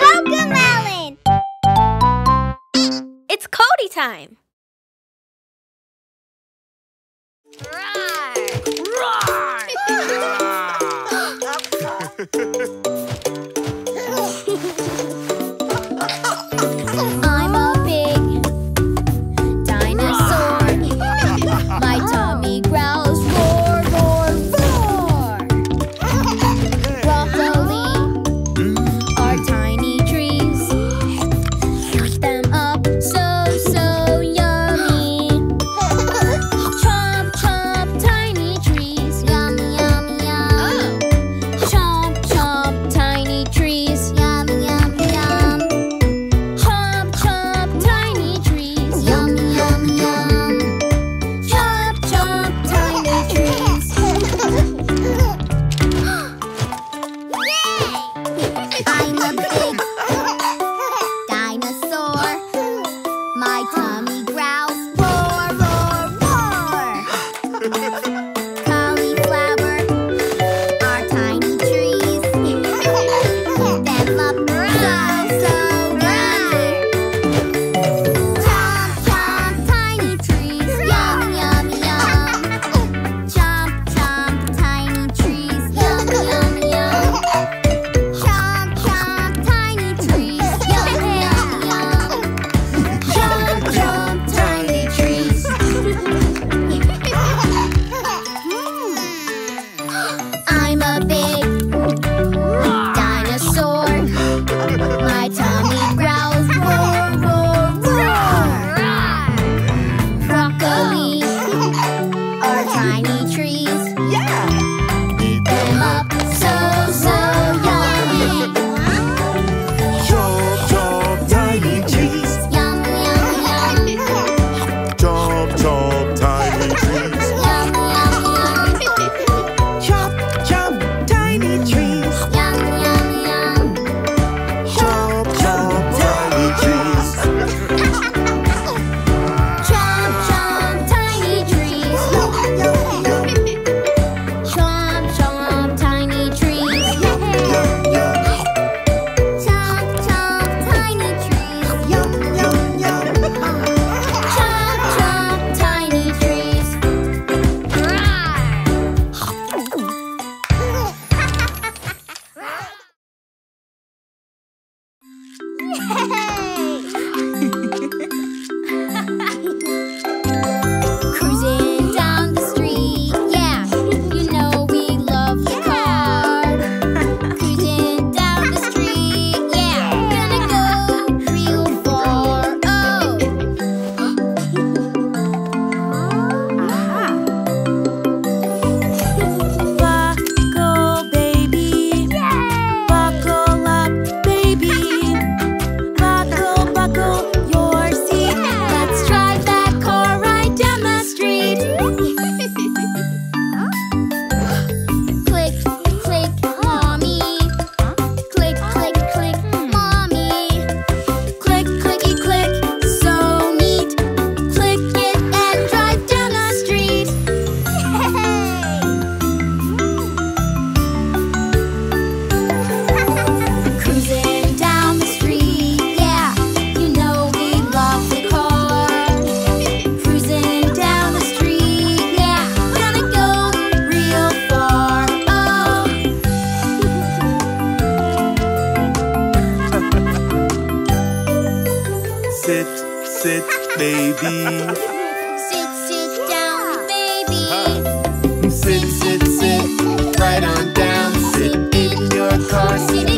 Cocomelon! It's Cody time! Roar! Roar! Sit, sit, baby. Sit, sit down, baby. Huh. Sit, sit, sit, right on down. Sit in your car, sit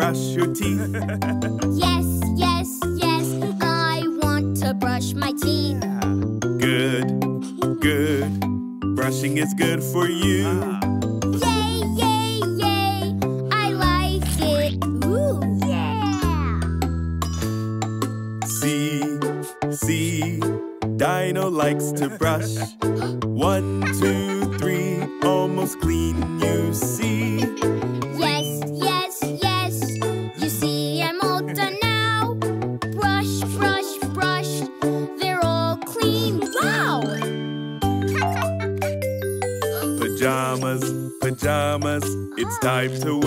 brush your teeth. it's time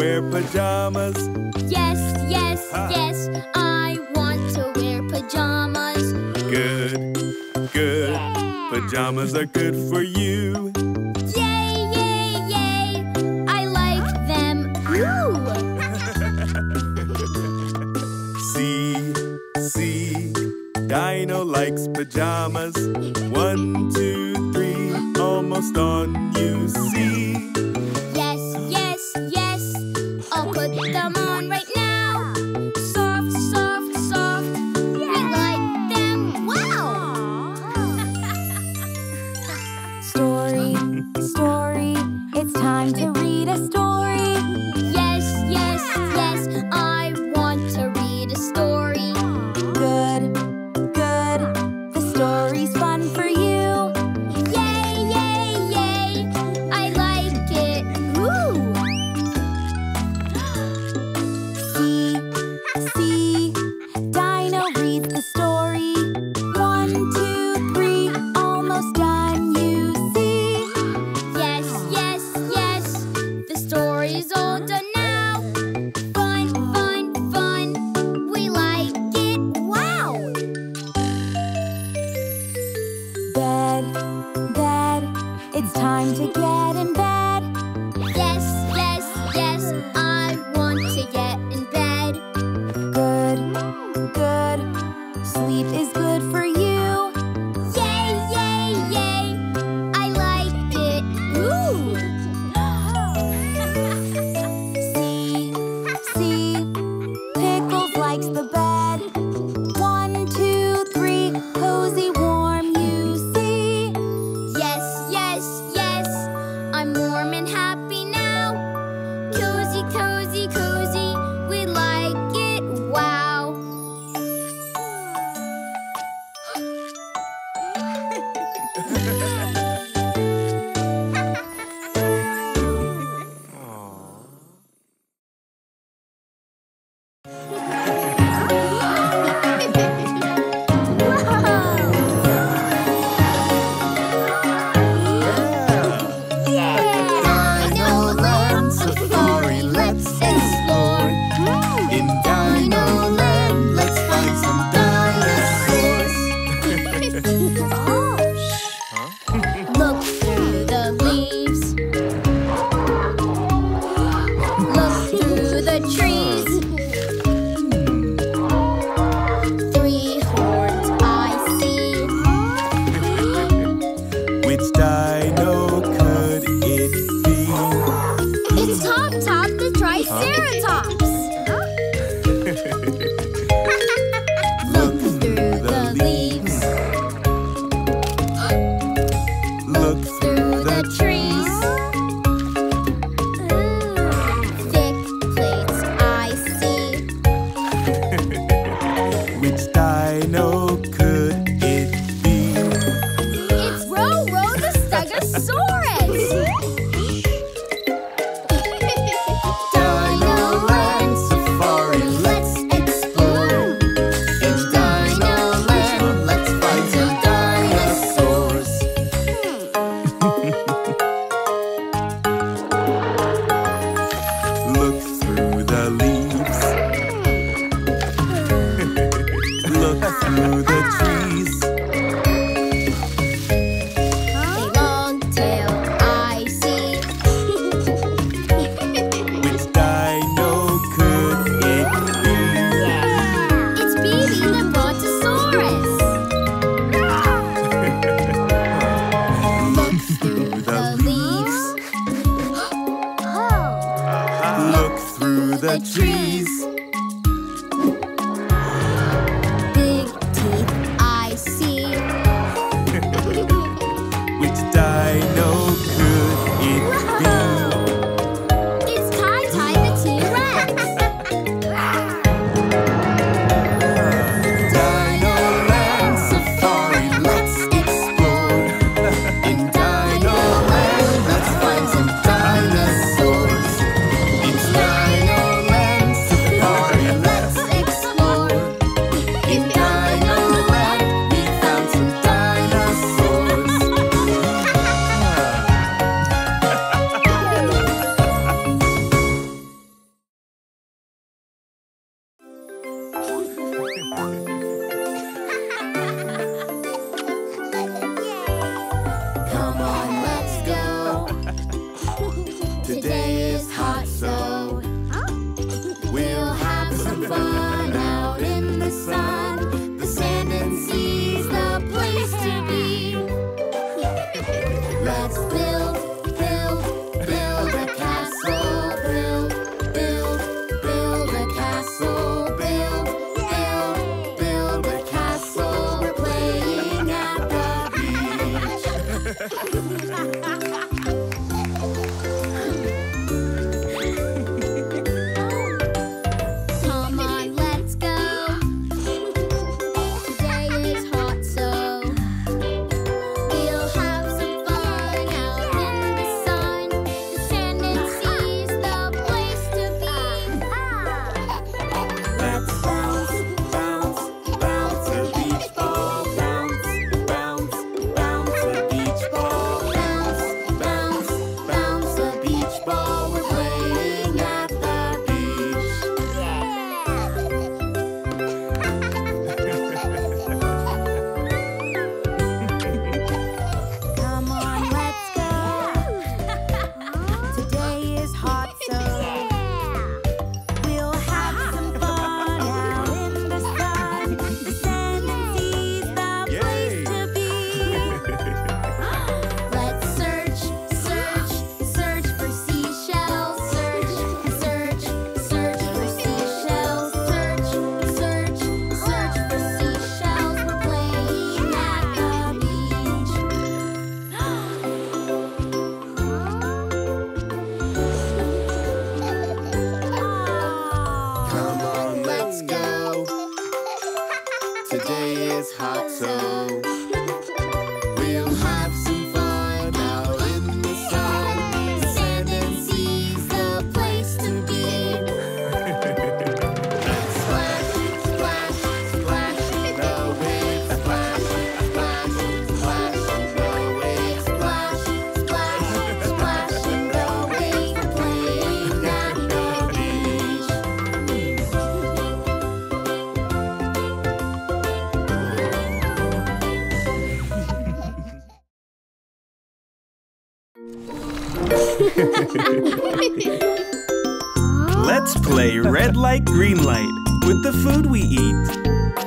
Let's play red light, green light with the food we eat.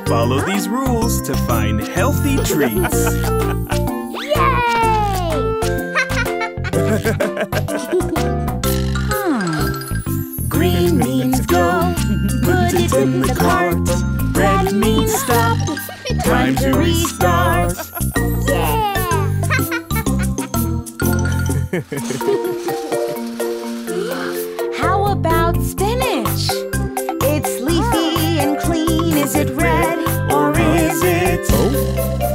Follow these rules to find healthy treats. Yay! green means go, put it in the cart. Red means stop, time to restart. Yeah! 走。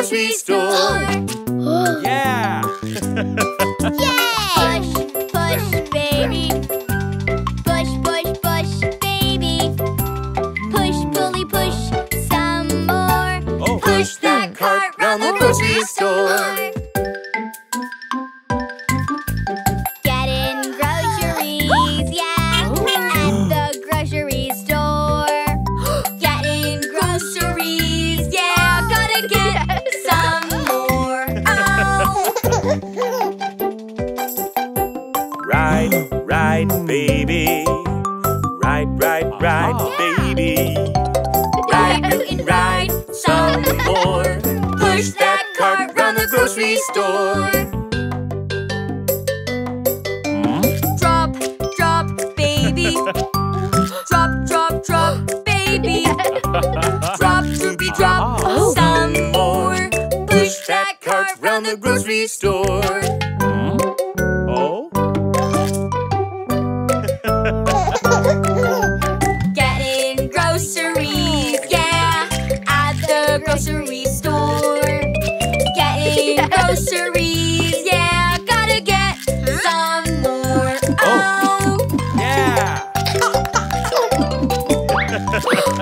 Grocery store.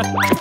감사합니다.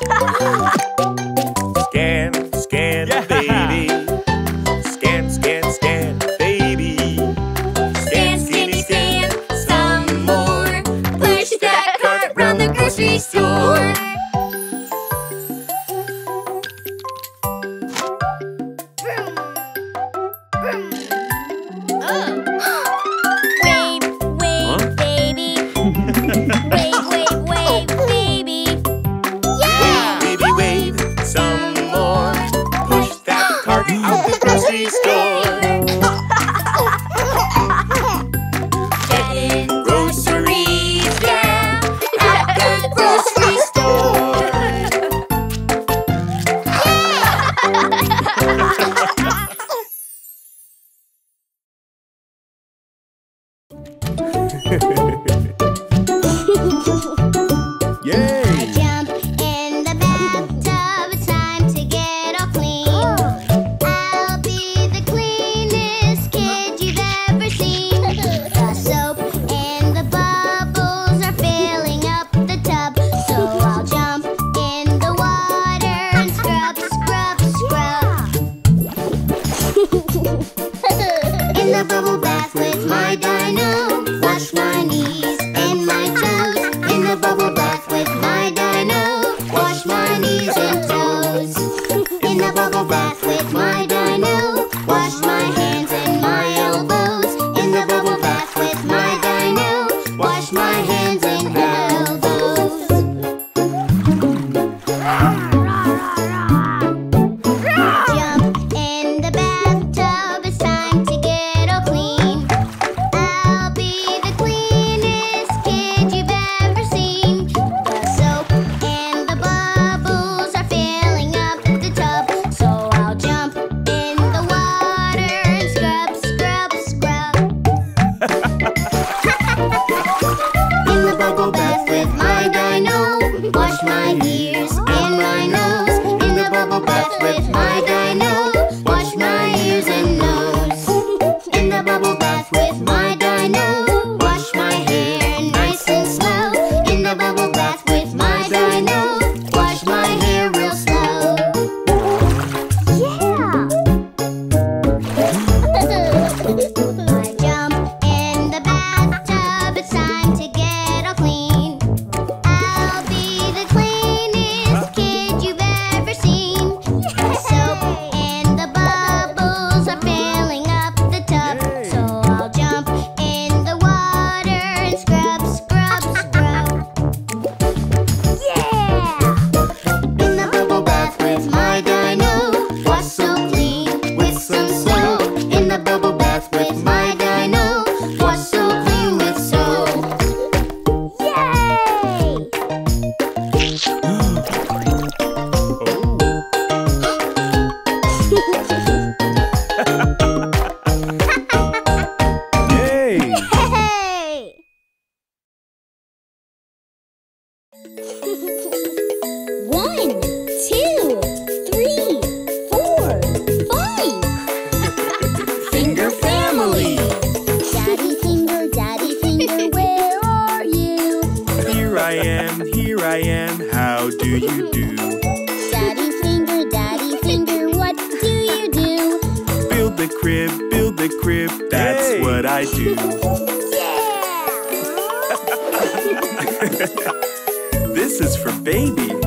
for baby.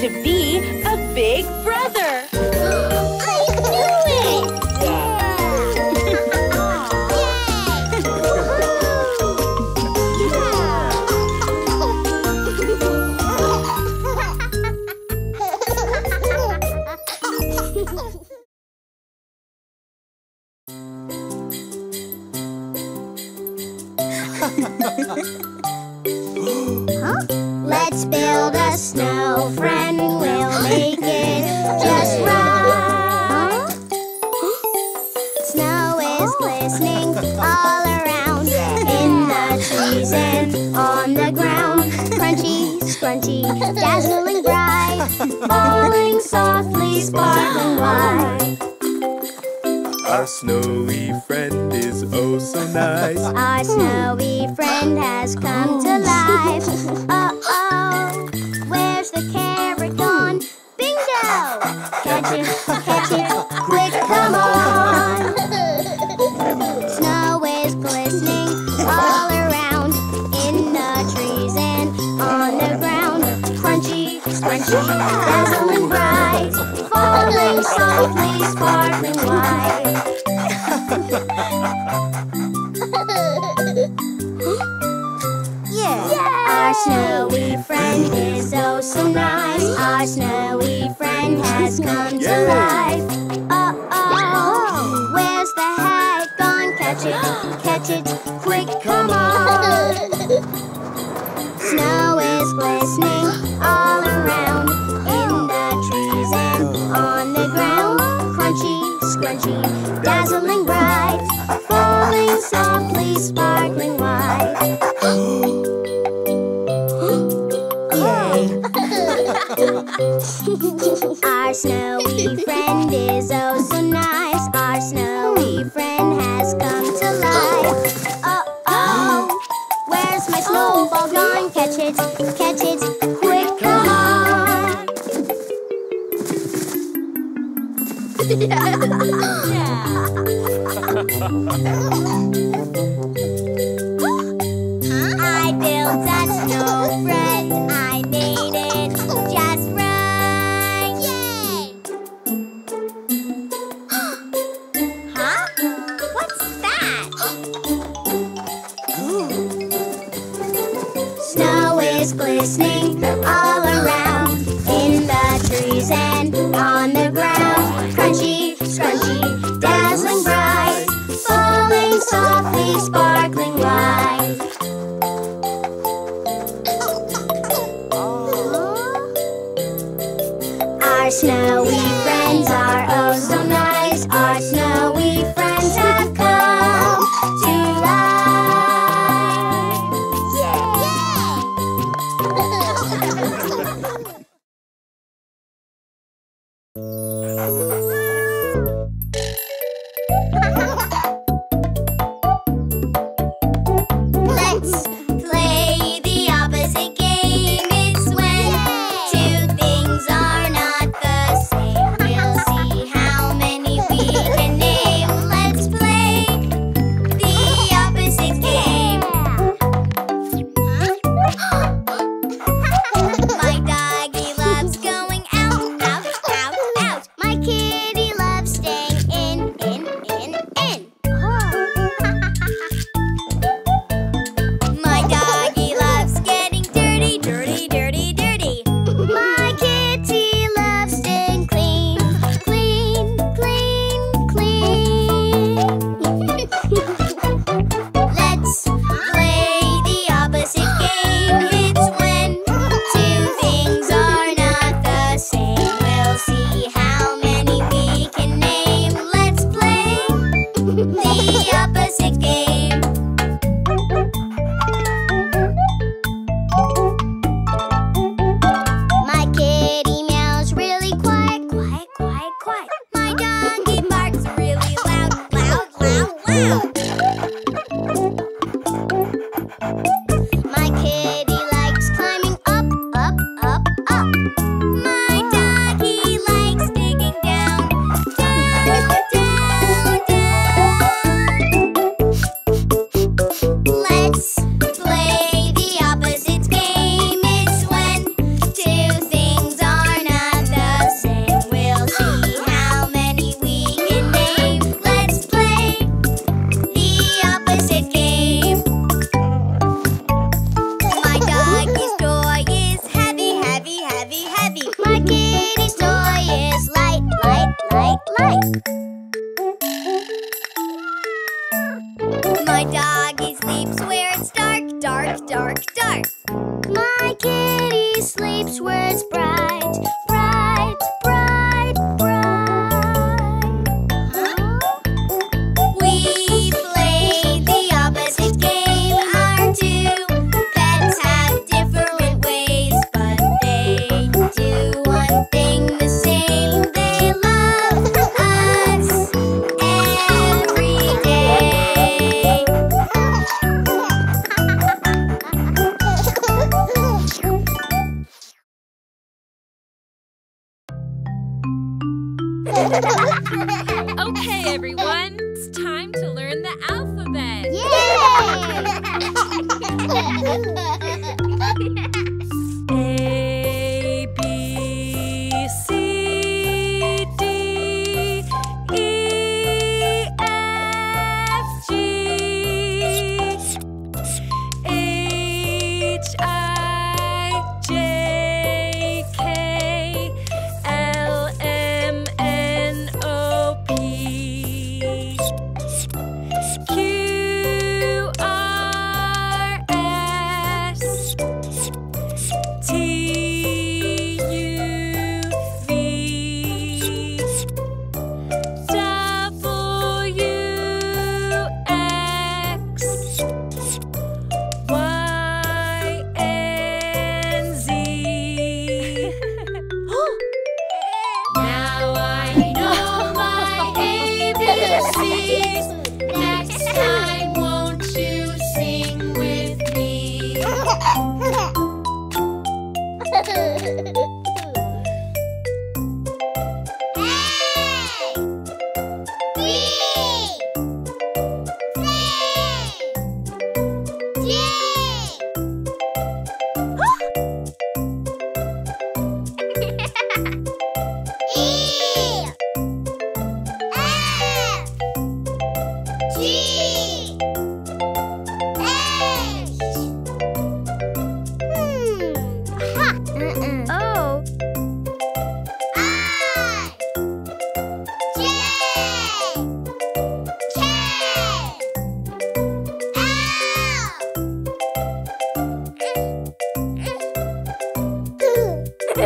To be a big dazzling bright, falling softly, sparkling white. Our snowy friend is oh so nice. Our snowy friend has come to life. Oh, oh, where's my snowball gone? Catch it, catch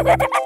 Ha ha ha!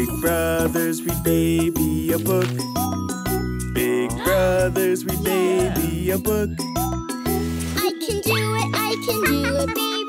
Big brothers, read baby a book. Big brothers, read baby a book. I can do it, I can do it, baby.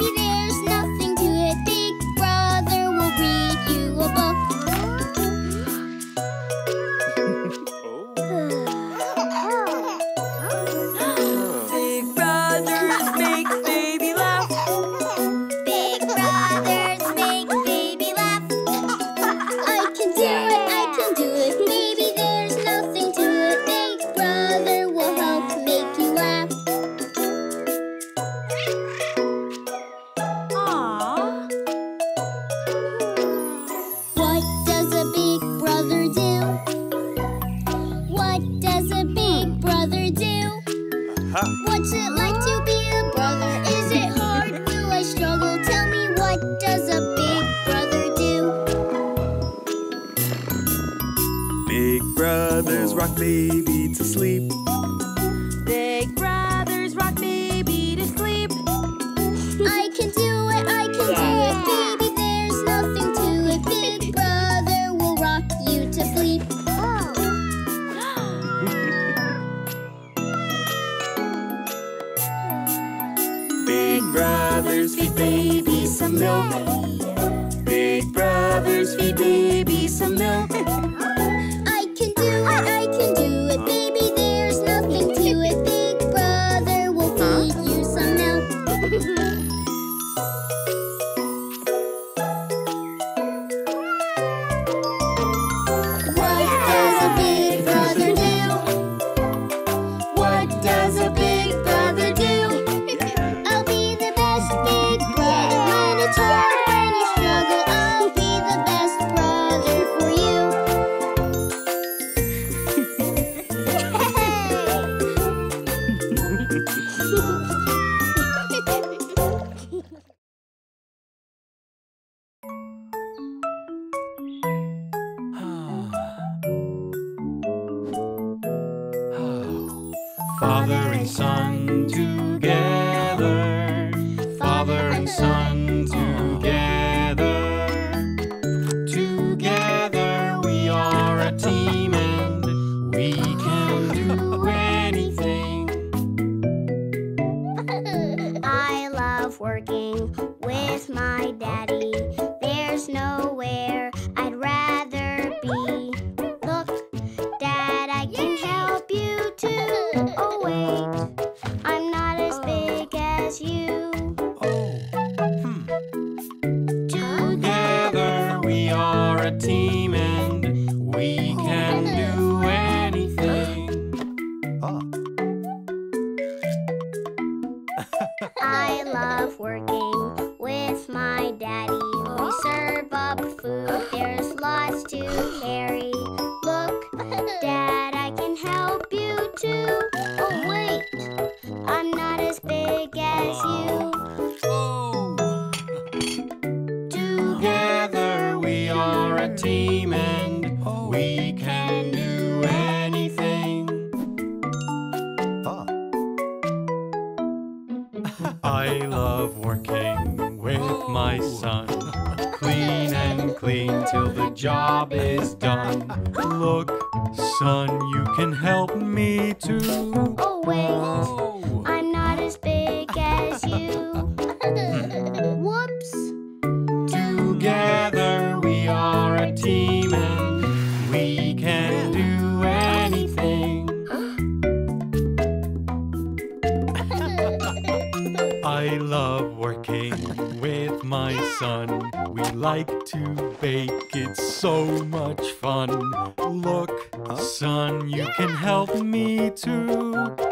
Whoops. Together we are a team and we can do anything. I love working with my son. We like to bake, it's so much fun. Look, son, you can help me too.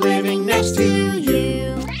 Living next to you.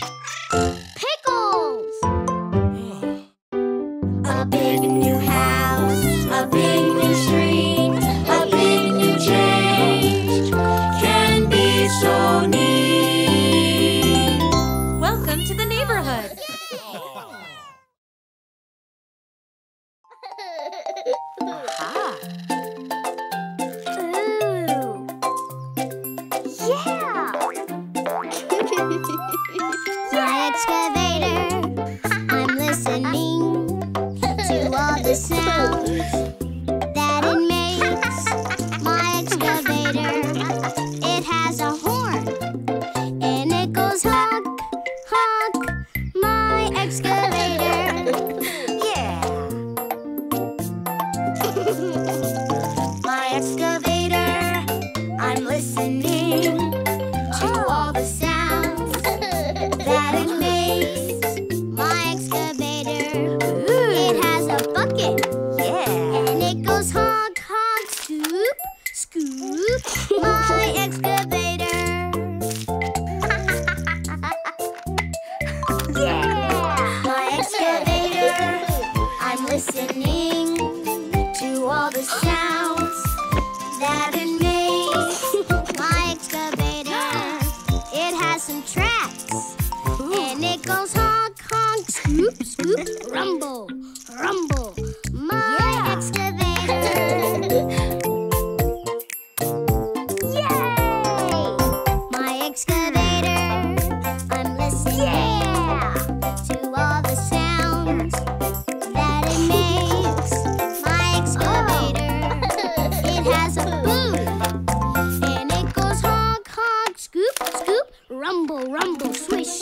rumble, rumble, swish,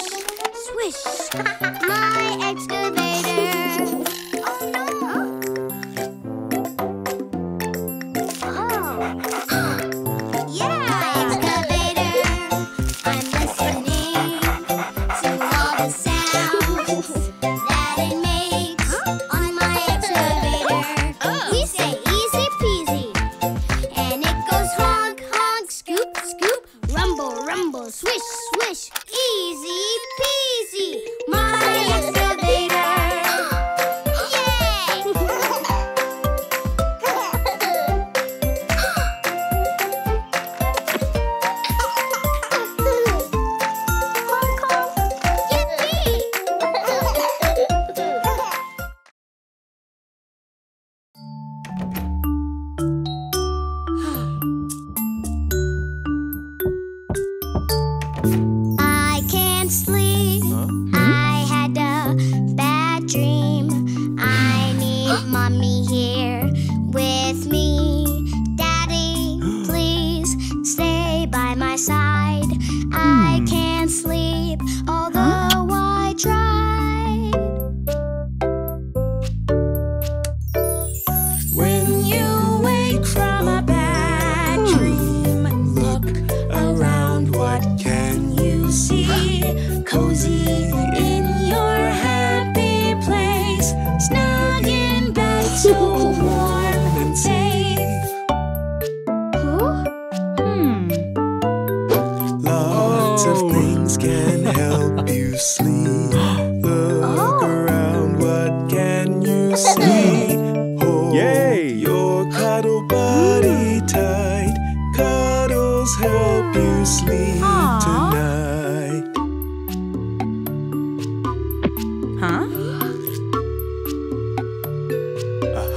swish. My eggs go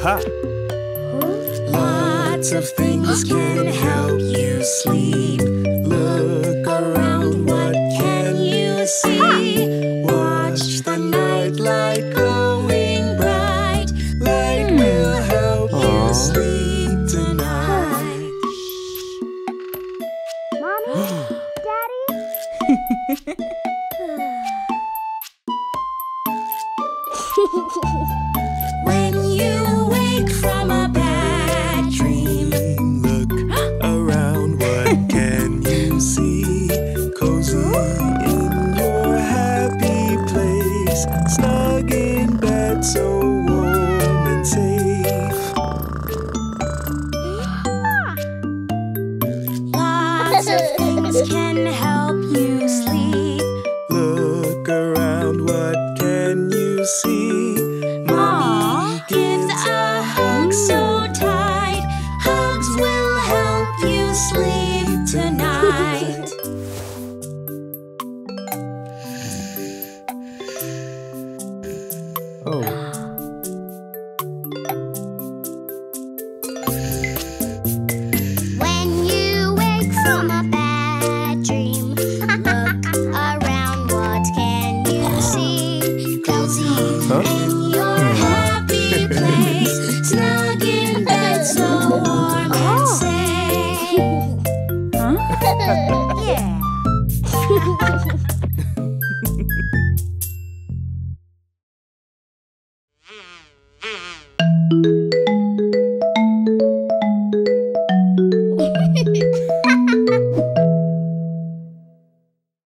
Lots of things can help you sleep. Look